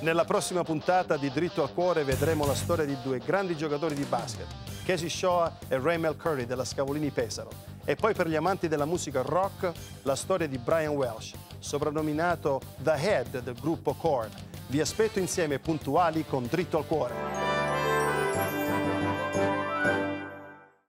Nella prossima puntata di Dritto al Cuore vedremo la storia di due grandi giocatori di basket, Casey Shaw e Raymel Curry della Scavolini Pesaro. E poi per gli amanti della musica rock, la storia di Brian Welsh, soprannominato The Head del gruppo Korn. Vi aspetto insieme puntuali con Dritto al Cuore.